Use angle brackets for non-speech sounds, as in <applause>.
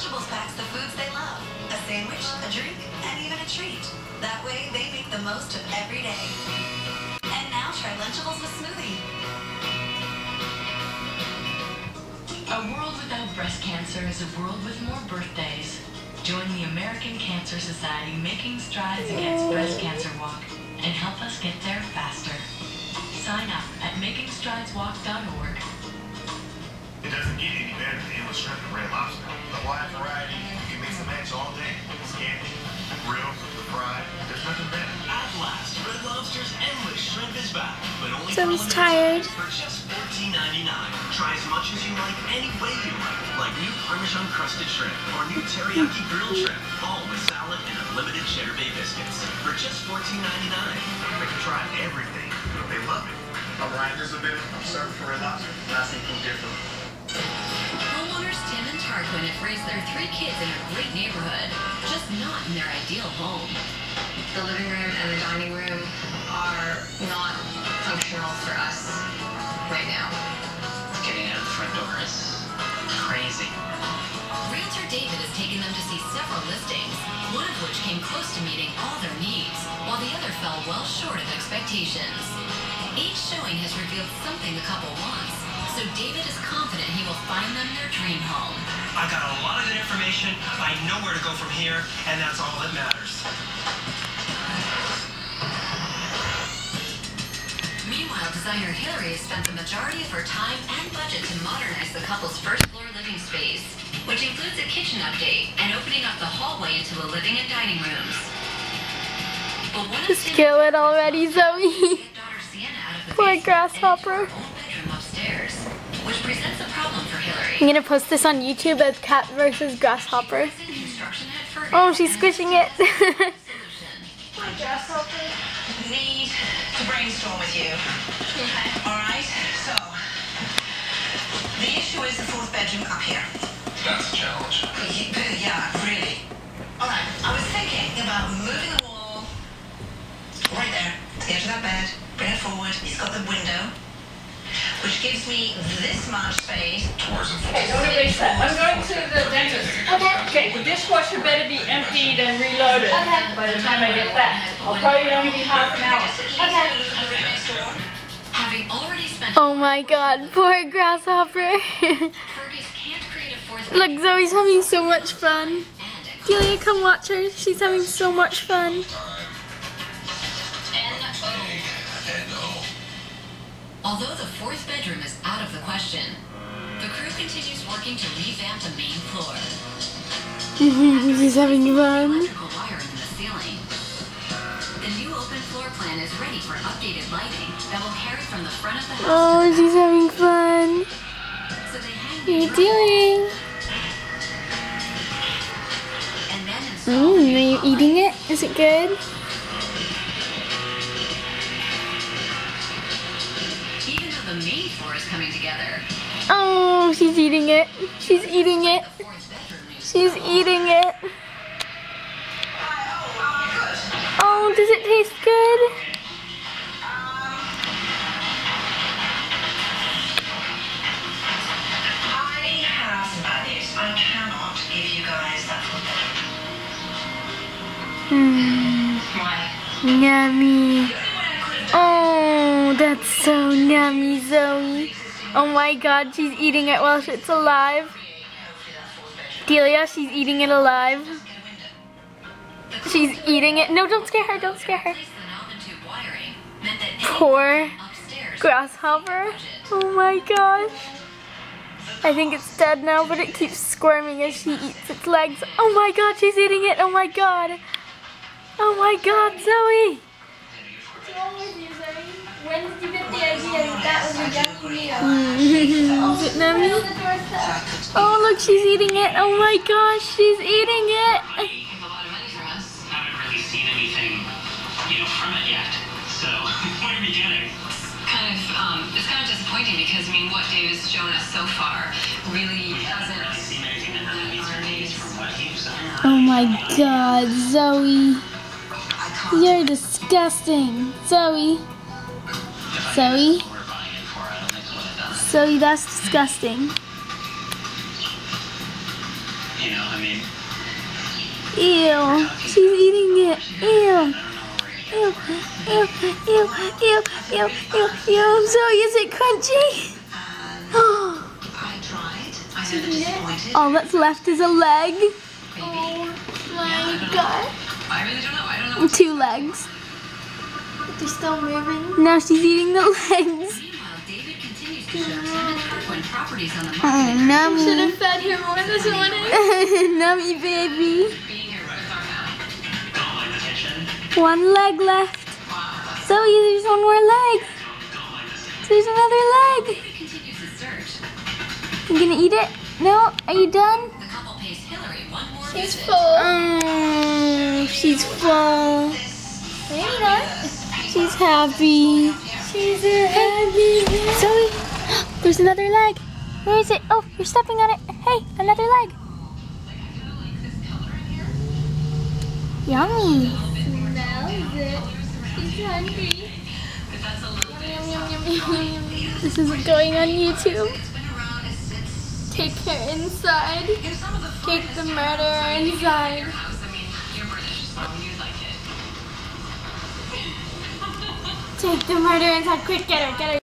Lunchables packs the foods they love. A sandwich, a drink, and even a treat. That way, they make the most of every day. And now try Lunchables with smoothie. A world without breast cancer is a world with more birthdays. Join the American Cancer Society Making Strides Against Breast Cancer Walk and help us get there faster. Sign up at makingstrideswalk.org. It doesn't get any better than endless shrimp and red lobster. The wide variety, you can mix and match all day. Scampi, grilled, the fried, there's nothing better. At last, Red Lobster's endless shrimp is back, but only So for he's limited tired. time For just $14.99. Try as much as you like, any way you like, like new Parmesan crusted shrimp or new teriyaki grilled shrimp, all with salad and unlimited cheddar bay biscuits for just $14.99. They can try everything. But they love it. All right, there's a bit I'm serving for red lobster. That's anything different. Homeowners Tim and Tarquin have raised their three kids in a great neighborhood, just not in their ideal home. The living room and the dining room are not functional for us right now. Getting out of the front door is crazy. Realtor David has taken them to see several listings, one of which came close to meeting all their needs, while the other fell well short of expectations. Each showing has revealed something the couple wants, so David is confident he will find them their dream home. I got a lot of good information. I know where to go from here, and that's all that matters. Meanwhile, designer Hillary has spent the majority of her time and budget to modernize the couple's first floor living space, which includes a kitchen update and opening up the hallway into the living and dining rooms. But one Just kill it already, Zoe. daughter Sienna out of the Poor basement grasshopper. Which presents a problem for Hillary. I'm gonna post this on YouTube as cat versus grasshopper. Construction head Fergus Oh, she's squishing it. solution. <laughs> Need to brainstorm with you. All right. So the issue is the fourth bedroom up here. That's a challenge. Yeah, really. All right. I was thinking about moving the wall right there to get to that bed. Bring it forward. It's got the window, which gives me this much space. Tours and Don't erase that. I'm going to the dentist. Okay, the dishwasher better be emptied and reloaded by the time I get back. I'll probably only be half an hour. Having already spent oh my god, poor grasshopper. Fergus can't create a fourth Look, Zoe's having so much fun. and Delia, come watch her. She's having so much fun. Although the fourth bedroom is out of the question, the crew continues working to revamp the main floor. <laughs> She's having fun. Electrical the new open floor plan is ready for updated lighting that will carry from the front of the house Oh, she's having fun. so What mm, are you doing? and Mmm, are you eating it? Is it good? The main floor is coming together. Oh, she's eating it. She's eating it. The fourth bedroom needs She's eating it. Oh, does it taste good? I have some bad news. I cannot give you guys that full bedroom. Mmm, yummy. Oh, Oh, that's so yummy, Zoe. Oh my god, she's eating it while it's alive. Delia, she's eating it alive. She's eating it. No, don't scare her, don't scare her. Poor grasshopper. Oh my gosh. I think it's dead now, but it keeps squirming as she eats its legs. Oh my god, she's eating it. Oh my god. Oh my god, Zoe. When did you get the idea that was a yummy meal? <laughs> Is it yummy? Oh, look, she's eating it. Oh my gosh, she's eating it. Money, a lot of money from us. Haven't really seen anything, from it yet. So, what are we getting? Kind of, um, it's kind of disappointing because I mean, what Dave's shown us so far really doesn't. seen anything that really meets our needs from what he's done. Oh my god, Zoe. You're disgusting. Zoe. Zoe. Zoe, that's disgusting. Ew. She's eating it. Ew. Ew, ew, ew, ew, ew, ew, ew. Zoe, is it crunchy? <gasps> Oh. All that's left is a leg. Oh my god. Two legs. They're still moving. Now she's eating the legs. Oh, nummy. Should have fed him more this morning. nummy baby. One leg left. So there's one more leg. There's another leg. You gonna eat it? No? Are you done? She's full. Oh, she's full. There you go. She's happy. She's a happy. Zoe, there's another leg. Where is it? Oh, you're stepping on it. Hey, another leg. Yummy. Smells it. She's hungry. Yum, yum, yum, yum, yum, yum. This is going on YouTube. Take her inside. Take the murderer inside. ちょっと丸さんクイッキャラキャラ